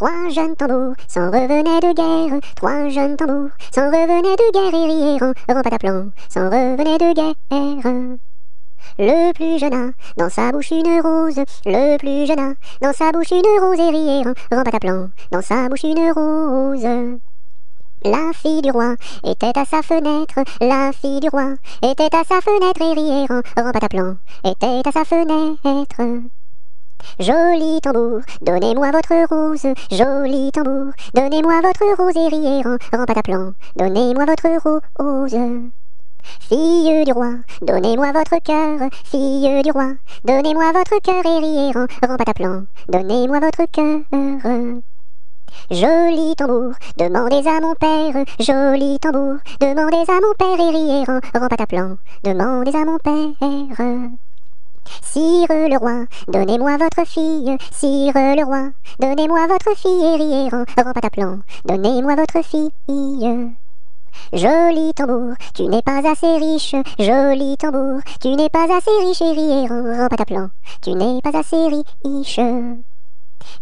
Trois jeunes tambours s'en revenaient de guerre. Trois jeunes tambours s'en revenaient de guerre et riaient en pataplan, s'en revenaient de guerre. Le plus jeune a dans sa bouche une rose, le plus jeune a dans sa bouche une rose et riait en pataplan, dans sa bouche une rose. La fille du roi était à sa fenêtre, la fille du roi était à sa fenêtre et riait en pataplan, était à sa fenêtre. Joli tambour, donnez-moi votre rose, joli tambour, donnez-moi votre rose et riez pataplan, donnez-moi votre rose. Fille du roi, donnez-moi votre cœur, fille du roi, donnez-moi votre cœur et riez pataplan, donnez-moi votre cœur. Joli tambour, demandez à mon père, joli tambour, demandez à mon père et riez pataplan, demandez à mon père. Sire le roi, donnez-moi votre fille, sire le roi, donnez-moi votre fille et riez en pataplan, donnez-moi votre fille. Joli tambour, tu n'es pas assez riche, joli tambour, tu n'es pas assez riche et riez en pataplan, tu n'es pas assez riche.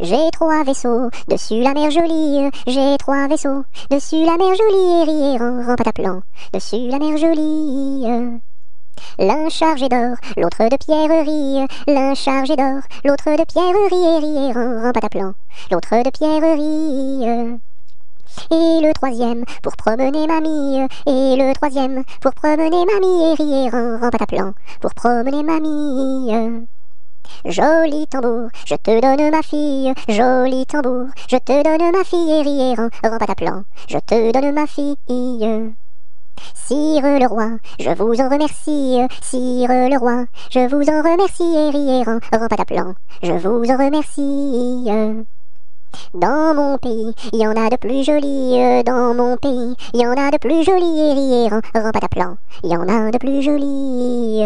J'ai trois vaisseaux dessus la mer jolie, j'ai trois vaisseaux dessus la mer jolie et riez en pataplan, dessus la mer jolie. L'un chargé d'or, l'autre de pierrerie, l'un chargé d'or, l'autre de pierrerie et riait en pataplan, l'autre de pierrerie. Et le troisième pour promener mamie, et le troisième pour promener mamie. Et riait en pataplan, pour promener mamie. Joli tambour, je te donne ma fille, joli tambour, je te donne ma fille. Et riait en pataplan, je te donne ma fille. Sire le roi, je vous en remercie, sire le roi, je vous en remercie et riez en pataplan, je vous en remercie. Dans mon pays, il y en a de plus jolis, dans mon pays, il y en a de plus jolis et riez en pataplan, il y en a de plus jolis.